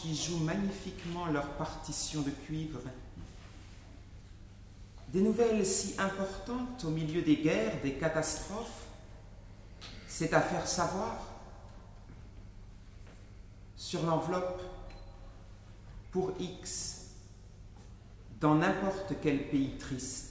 qui jouent magnifiquement leur partition de cuivre. Des nouvelles si importantes au milieu des guerres, des catastrophes, c'est à faire savoir. Sur l'enveloppe, pour X, dans n'importe quel pays triste,